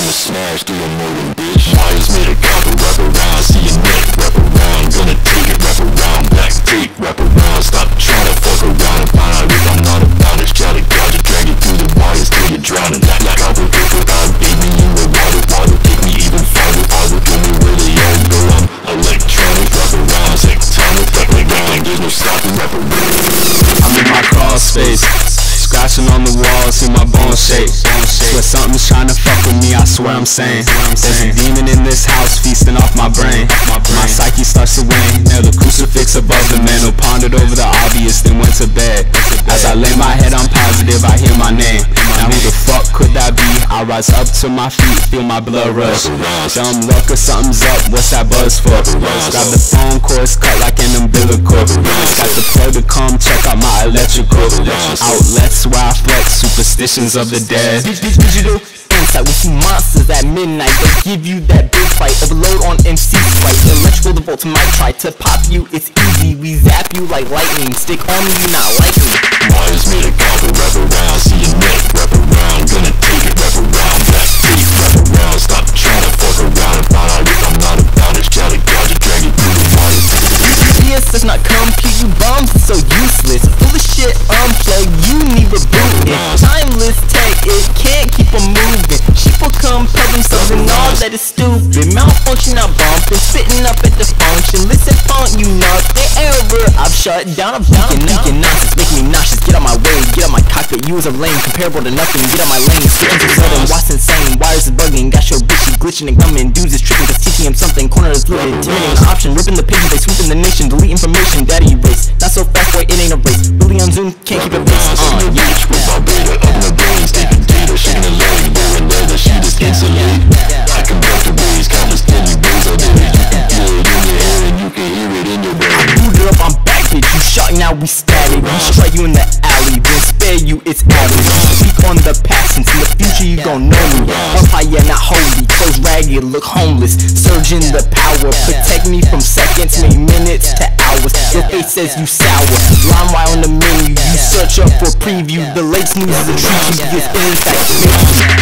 flash through a modem, bitch? Wires made a copper, wrap around, see your neck, wrap around. Gonna take it, wrap around, black tape, wrap around. Stop trying to fuck around and find out if I'm not about it Try to gouge it, drag it through the wires till you're drowning. Like, like copper, paper, God, baby, in the water, water Take me even farther, farther, tell me they all go I'm electronic, wrap around, tectonic, fuck around. There's no stopping, wrap around. I'm in my crawl space Scratching on the walls, see my shake Swear something's trying to fuck with me, I swear I'm sane There's a demon in this house feasting off my brain. My psyche starts to wane. Now the crucifix above the man who pondered over the obvious then went to bed. As I lay my head, I'm positive I hear my name. Now who the fuck could that be? I rise up to my feet, feel my blood rush. Dumb luck or something's up, what's that buzz for? Grab the phone cords cut like an umbilical. Got the plug to come check out my electrical Outlets where I flex, superstitions of the dead. Digital insight, we see monsters at midnight. They give you that big fight, overload on MC fight Electrical the volt might try to pop you, it's easy. We zap you like lightning, stick on me, you not like me Wires made a copper, and all that is stupid. Malfunction out bumping, spitting up at the function. Listen font, you nuts, they error I've shut down, I'm thinking, thinking nonsense Make me nauseous, get out my way, get out my cockpit. You was a lame, comparable to nothing, get out my lane. Switching to sudden, what's insane, wires is bugging? Got your bitch, she glitching and gumming Dudes is tripping, cause teaching him something Corner is flipping, intimidating the option Ripping the pages, they sweeping the nation Delete information, daddy erase. Not so fast, boy, it ain't a race. Really on Zoom, can't keep it pace Uh, yeah, we static. We strike you in the alley, then spare you, it's average. Speak on the past, since in the future you gon' know me. Empire, not holy. Clothes ragged, look homeless. Surge in the power, protect me from seconds, maybe minutes to hours. Your face says you sour. Line right on the menu, you search up for preview. The latest news is a treat you get in fact.